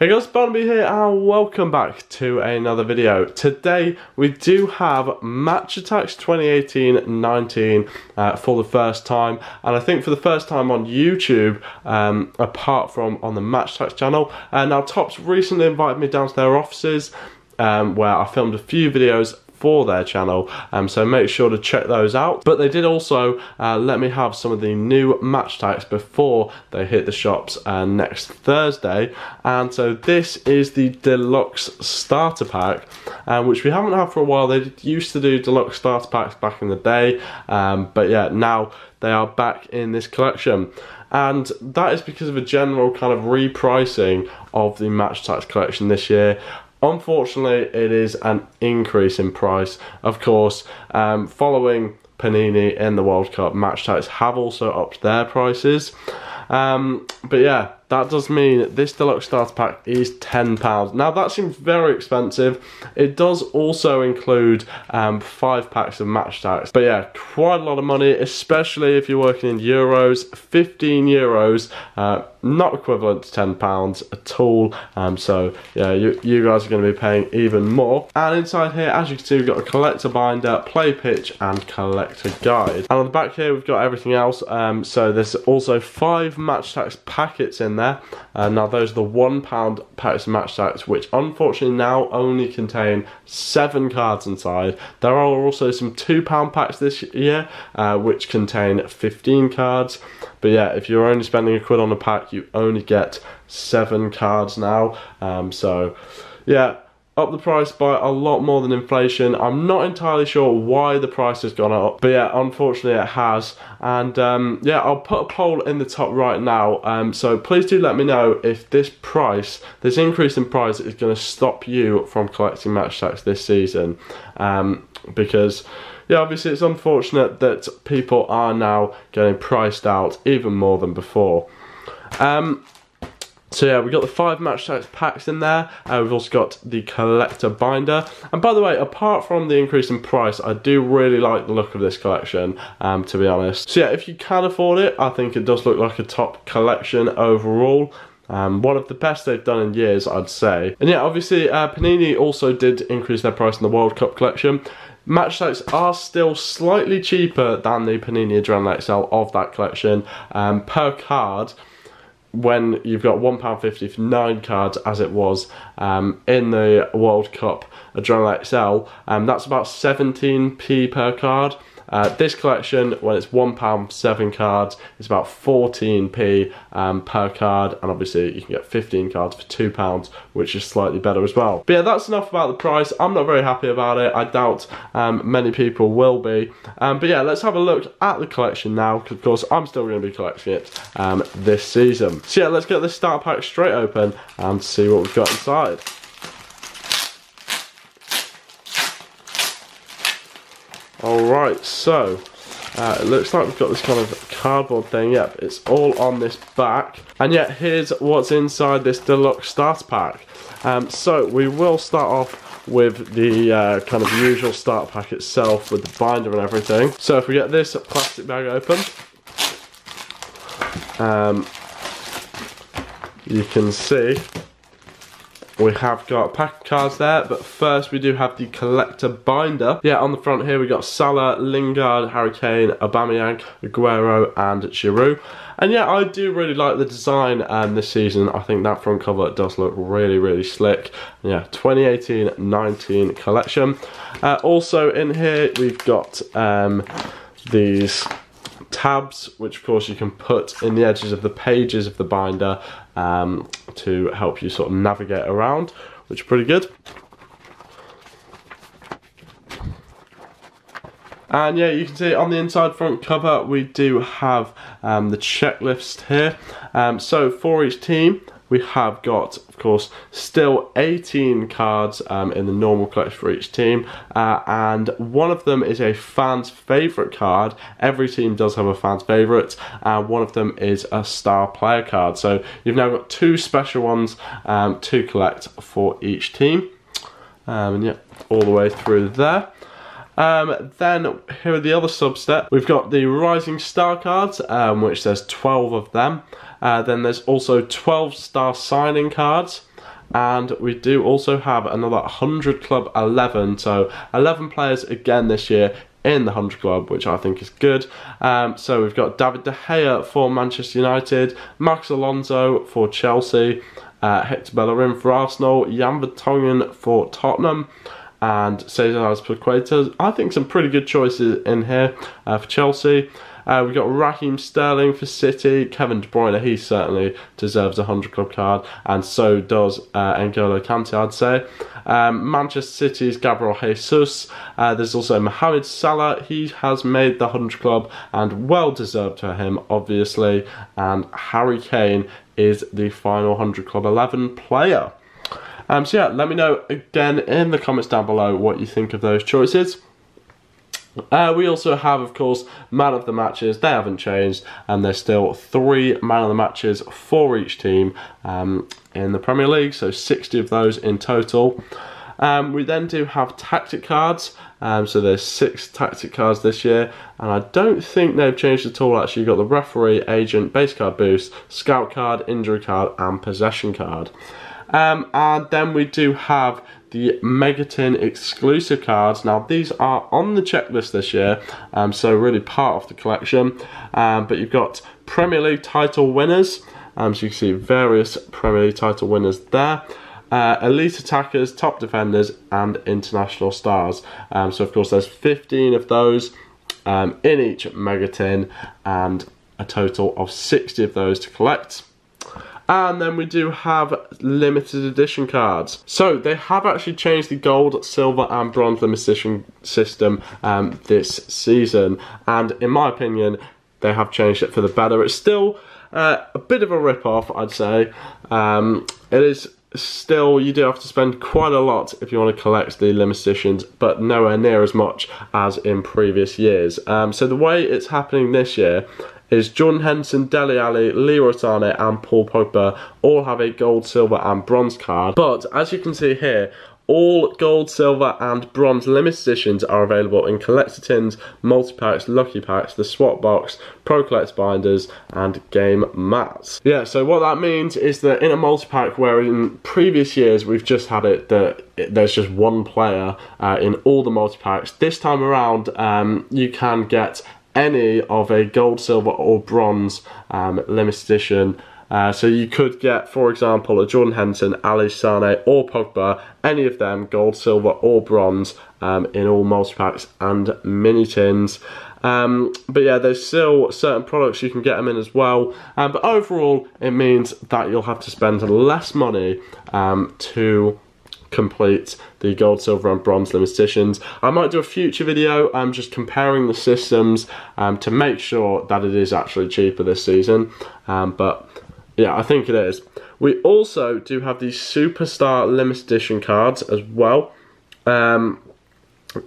Hey guys, Barnaby here and welcome back to another video. Today we do have Match Attax 2018-19 uh, for the first time and I think for the first time on YouTube um, apart from on the Match Attax channel. Uh, now Topps recently invited me down to their offices um, where I filmed a few videos for their channel um, so make sure to check those out. But they did also uh, let me have some of the new match Attax before they hit the shops uh, next Thursday. And so this is the deluxe starter pack um, which we haven't had for a while. They used to do deluxe starter packs back in the day um, but yeah now they are back in this collection. And that is because of a general kind of repricing of the Match Attax collection this year. Unfortunately, it is an increase in price. Of course, um, following Panini in the World Cup, Match Attax have also upped their prices. Um, but yeah, that does mean this deluxe starter pack is £10. Now that seems very expensive. It does also include um, five packs of Match. But yeah, quite a lot of money, especially if you're working in euros. 15 euros, uh, not equivalent to £10 at all. Um, so yeah, you, you guys are going to be paying even more. And inside here, as you can see, we've got a collector binder, play pitch, and collector guide. And on the back here, we've got everything else. Um, so there's also five Match packets in there. Uh, now those are the one pound packs of Match Attax, which unfortunately now only contain seven cards inside. There are also some two pound packs this year, uh, which contain 15 cards. But yeah, if you're only spending a quid on a pack, you only get seven cards now. Um, so yeah, up the price by a lot more than inflation. I'm not entirely sure why the price has gone up, but yeah, unfortunately it has. And um, yeah, I'll put a poll in the top right now. Um, so please do let me know if this price, this increase in price is going to stop you from collecting Match Attax this season. Um, because yeah, obviously it's unfortunate that people are now getting priced out even more than before. Um, so yeah, we've got the five Match Attax packs in there. We've also got the collector binder. And by the way, apart from the increase in price, I do really like the look of this collection, um, to be honest. So yeah, if you can afford it, I think it does look like a top collection overall. Um, one of the best they've done in years, I'd say. And yeah, obviously, uh, Panini also did increase their price in the World Cup collection. Match Attax are still slightly cheaper than the Panini Adrenaline XL of that collection um, per card when you've got £1.50 for nine cards as it was um, in the World Cup Adrenaline XL, um, that's about 17p per card. Uh, this collection, when it's £1 7 cards, it's about 14p um, per card, and obviously you can get 15 cards for £2, which is slightly better as well. But yeah, that's enough about the price. I'm not very happy about it. I doubt um, many people will be. Um, but yeah, let's have a look at the collection now, because of course I'm still going to be collecting it um, this season. So yeah, let's get this starter pack straight open and see what we've got inside. Alright, so uh, it looks like we've got this kind of cardboard thing. Yep, it's all on this back. And yet, here's what's inside this deluxe starter pack. Um, so, we will start off with the uh, kind of usual starter pack itself with the binder and everything. So, if we get this plastic bag open, um, you can see we have got pack of cards there, but first we do have the collector binder. Yeah, on the front here we got Salah, Lingard, Harry Kane, Aubameyang, Aguero and Giroud. And yeah, I do really like the design um, this season. I think that front cover does look really, really slick. Yeah, 2018-19 collection. Uh, also in here, we've got um, these tabs, which of course you can put in the edges of the pages of the binder um, to help you sort of navigate around, which is pretty good. And yeah, you can see on the inside front cover, we do have um, the checklist here. Um, so for each team, we have got, of course, still 18 cards um, in the normal collection for each team, uh, and one of them is a fan's favourite card. Every team does have a fan's favourite, and one of them is a star player card. So you've now got two special ones um, to collect for each team. Um, and yeah, all the way through there. Um, then here are the other subset. We've got the Rising Star cards, um, which there's 12 of them. Uh, then there's also 12 star signing cards. and we do also have another 100 Club 11, so 11 players again this year in the 100 Club, which I think is good. Um, so we've got David De Gea for Manchester United, Marcos Alonso for Chelsea, uh, Hector Bellerin for Arsenal, Jan Vertonghen for Tottenham, and Cesar Azpilicueta. I think some pretty good choices in here uh, for Chelsea. Uh, we've got Raheem Sterling for City, Kevin De Bruyne, he certainly deserves a 100 club card, and so does uh, N'Golo Kante, I'd say. Um, Manchester City's Gabriel Jesus, uh, there's also Mohamed Salah, he has made the 100 club, and well deserved to him, obviously, and Harry Kane is the final 100 club 11 player. Um, so yeah, let me know again in the comments down below what you think of those choices. Uh, we also have, of course, man of the matches. They haven't changed, and there's still three man of the matches for each team um, in the Premier League, so 60 of those in total. Um, we then do have tactic cards, um, so there's six tactic cards this year, and I don't think they've changed at all. Actually, you've got the referee, agent, base card boost, scout card, injury card, and possession card. Um, and then we do have the Megatin exclusive cards. Now these are on the checklist this year, um, so really part of the collection. Um, but you've got Premier League title winners, um, so you can see various Premier League title winners there. Uh, elite attackers, top defenders, and international stars. Um, so of course there's 15 of those um, in each Megatin, and a total of 60 of those to collect. And then we do have limited edition cards. So they have actually changed the gold, silver and bronze limited system um, this season. And in my opinion, they have changed it for the better. It's still uh, a bit of a rip-off, I'd say. Um, it is still you do have to spend quite a lot if you want to collect the limited but nowhere near as much as in previous years um, so the way it's happening this year is Jordan Henderson, Dele Alli, Leroy Sané and Paul Pogba all have a gold, silver and bronze card. But as you can see here, all gold, silver and bronze limited editions are available in collector tins, multi-packs, lucky packs, the swap box, pro collect binders and game mats. Yeah, so what that means is that in a multi-pack where in previous years we've just had it that there's just one player uh, in all the multi-packs, this time around um, you can get any of a gold, silver or bronze um, limited edition. Uh, so you could get, for example, a Jordan Henderson, Alli Sané or Pogba, any of them, gold, silver or bronze, um, in all multi-packs and mini tins. Um, but yeah, there's still certain products you can get them in as well. Um, but overall, it means that you'll have to spend less money um, to complete the gold, silver and bronze limited editions. I might do a future video I'm um, just comparing the systems um, to make sure that it is actually cheaper this season. Um, but yeah, I think it is. We also do have these Superstar limited edition cards as well. Um,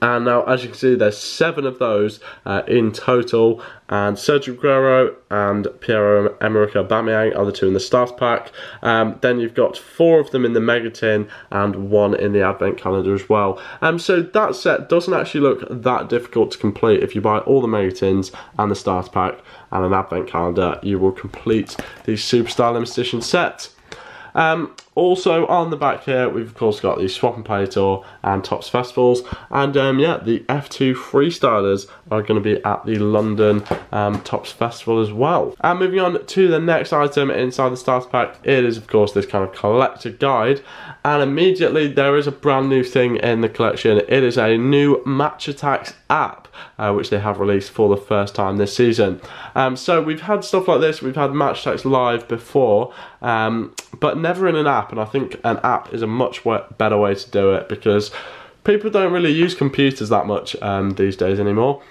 and now, as you can see, there's seven of those uh, in total. And Sergio Aguero and Pierre-Emerick Aubameyang are the two in the start pack. Um, then you've got four of them in the Mega Tin and one in the Advent Calendar as well. Um, so that set doesn't actually look that difficult to complete. If you buy all the Mega Tins and the start pack and an Advent Calendar, you will complete the Superstar Limited Edition set. Um, also on the back here, we've of course got the Swap and Play Tour and Topps Festivals. And um, yeah, the F2 Freestylers are going to be at the London um, Topps Festival as well. And moving on to the next item inside the starter pack, it is of course this kind of collector guide. And immediately there is a brand new thing in the collection. It is a new Match Attax app, uh, which they have released for the first time this season. Um, so we've had stuff like this, we've had Match Attax Live before, um, but never in an app app and I think an app is a much better way to do it because people don't really use computers that much um, these days anymore.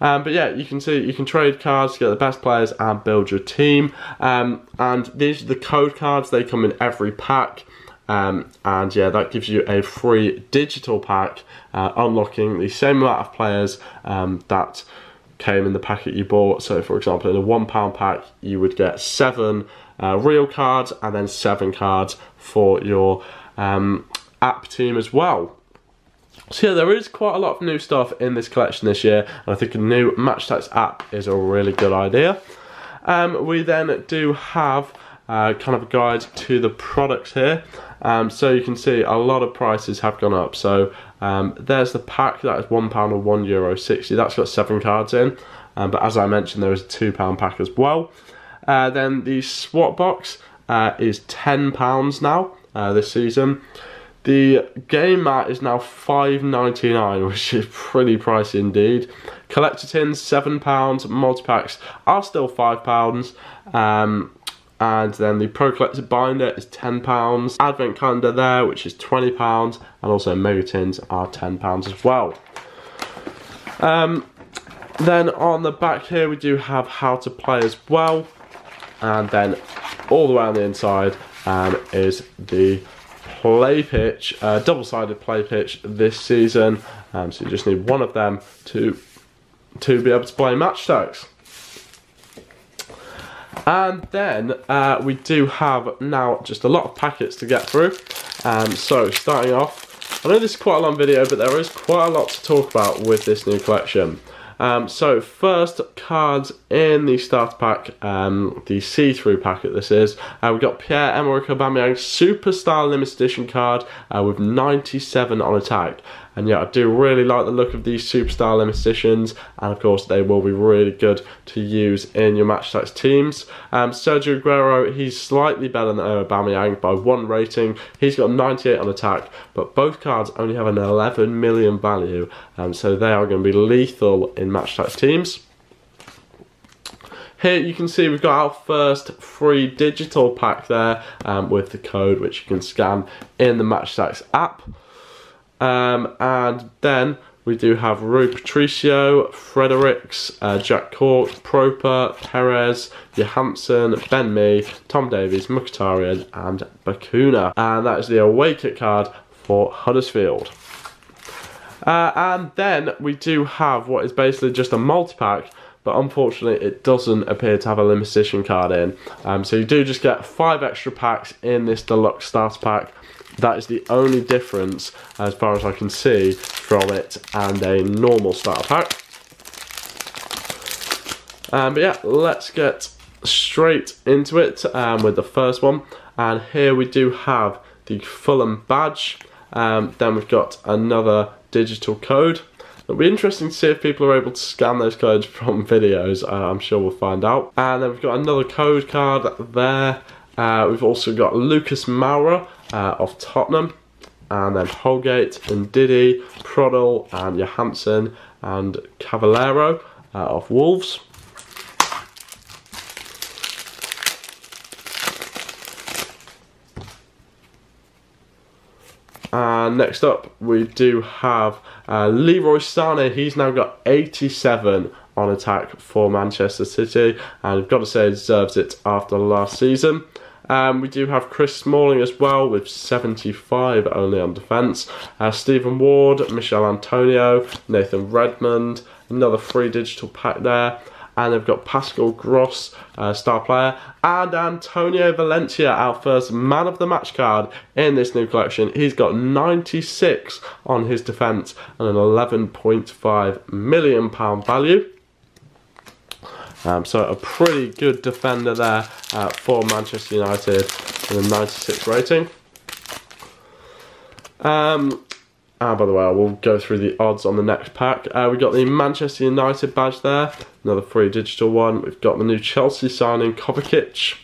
Um, but yeah, you can see you can trade cards to get the best players and build your team. Um, and these are the code cards, they come in every pack. Um, and yeah, that gives you a free digital pack, uh, unlocking the same amount of players um, that came in the packet you bought. So for example, in a one pound pack, you would get seven uh, real cards and then seven cards for your um, app team as well. So yeah, there is quite a lot of new stuff in this collection this year, and I think a new Match app is a really good idea. Um, we then do have uh, kind of a guide to the products here. Um, so you can see a lot of prices have gone up. So um, there's the pack that is one pound or one euro sixty. That's got seven cards in. Um, but as I mentioned, there is a two pound pack as well. Uh, then the swap box uh, is ten pounds now uh, this season. The game mat is now five ninety nine, which is pretty pricey indeed. Collector tins seven pounds. Multi packs are still five pounds. Um, and then the Pro Collector binder is £10. Advent calendar there, which is £20, and also Mega Tins are £10 as well. Um, then on the back here we do have how to play as well, and then all the way on the inside um, is the play pitch, uh, double-sided play pitch this season. Um, so you just need one of them to to be able to play Match Attax. And then uh, we do have now just a lot of packets to get through. Um, so starting off, I know this is quite a long video, but there is quite a lot to talk about with this new collection. Um, so first cards in the starter pack, um, the see-through packet this is, uh, we've got Pierre-Emerick Aubameyang Superstar Limited Edition card uh, with 97 on attack. And yeah, I do really like the look of these Superstar Limited and of course they will be really good to use in your Match Attax teams. Um, Sergio Aguero, he's slightly better than Aubameyang by one rating. He's got 98 on attack, but both cards only have an 11 million value, um, so they are going to be lethal in Match Attax teams. Here you can see we've got our first free digital pack there um, with the code which you can scan in the Match Attax app. Um, and then we do have Rui Patricio, Fredericks, uh, Jack Cork, Pröpper, Perez, Johansson, Ben Mee, Tom Davies, Mkhitaryan and Bacuna. And that is the away kit card for Huddersfield. Uh, and then we do have what is basically just a multi-pack but unfortunately it doesn't appear to have a limited card in. Um, so you do just get five extra packs in this deluxe starter pack. That is the only difference, as far as I can see, from it and a normal starter pack. Um, but yeah, let's get straight into it um, with the first one. And here we do have the Fulham badge. Um, then we've got another digital code. It'll be interesting to see if people are able to scan those codes from videos. Uh, I'm sure we'll find out. And then we've got another code card there. Uh, we've also got Lucas Moura uh, of Tottenham, and then Holgate and Didi, Prödl and Johansson and Cavaleiro uh, of Wolves. And next up, we do have uh, Leroy Sané. He's now got 87 on attack for Manchester City, and I've got to say, he deserves it after last season. Um, we do have Chris Smalling as well with 75 only on defence. Uh, Stephen Ward, Michail Antonio, Nathan Redmond, another free digital pack there. And they've got Pascal Gross, uh, star player, and Antonio Valencia, our first man of the match card in this new collection. He's got 96 on his defence and an 11.5 million pound value. Um, so a pretty good defender there uh, for Manchester United with a 96 rating. Um, Ah, by the way, I will go through the odds on the next pack. Uh, we've got the Manchester United badge there, another free digital one. We've got the new Chelsea signing, Kovacic,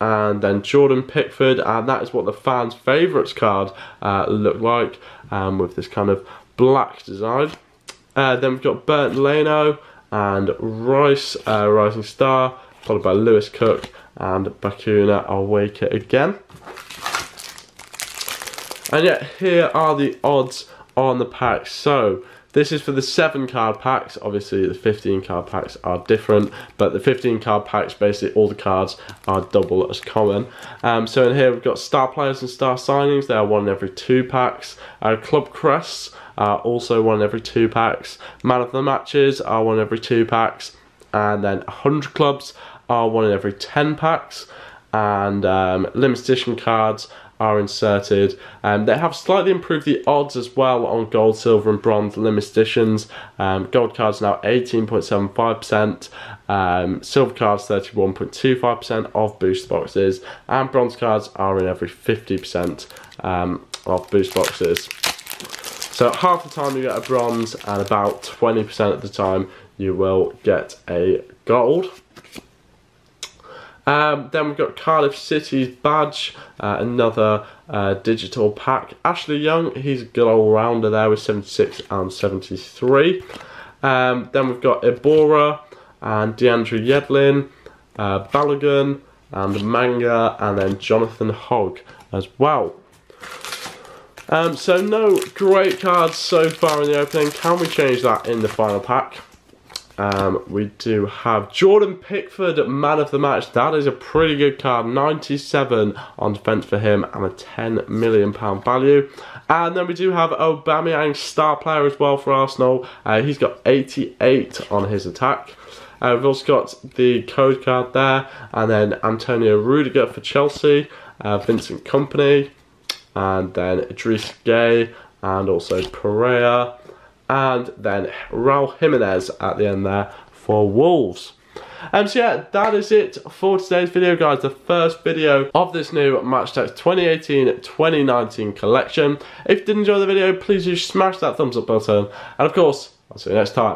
and then Jordan Pickford, and that is what the fans' favourites card uh, looked like, um, with this kind of black design. Uh, then we've got Bernd Leno, and Rice, uh, Rising Star, followed by Lewis Cook and Bacuna Awake again. And yet here are the odds on the packs. So this is for the 7 card packs. Obviously the 15 card packs are different, but the 15 card packs, basically all the cards are double as common. Um, so in here we've got star players and star signings. They are one in every two packs. Uh, club crests are also one every two packs. Man of the matches are one every two packs. And then 100 clubs are one in every 10 packs. And um, limited edition cards are inserted. Um, they have slightly improved the odds as well on gold, silver and bronze limited editions. Um, gold cards now 18.75%, um, silver cards 31.25% of booster boxes, and bronze cards are in every 50% um, of boost boxes. So half the time you get a bronze and about 20% of the time you will get a gold. Um, then we've got Cardiff City's badge, uh, another uh, digital pack. Ashley Young, he's a good all-rounder there with 76 and 73. Um, then we've got Iborra and DeAndre Yedlin, uh, Balogun and Manga, and then Jonathan Hogg as well. Um, so no great cards so far in the opening. Can we change that in the final pack? Um, we do have Jordan Pickford, man of the match. That is a pretty good card. 97 on defence for him and a 10 million pound value. And then we do have Aubameyang, star player as well for Arsenal. Uh, he's got 88 on his attack. Uh, we've also got the code card there, and then Antonio Rudiger for Chelsea, uh, Vincent Kompany, and then Idris Gueye, and also Pereira and then Raul Jimenez at the end there for Wolves. Um, so yeah, that is it for today's video guys, the first video of this new Match Attax 2018-2019 collection. If you did enjoy the video, please do smash that thumbs up button, and of course, I'll see you next time.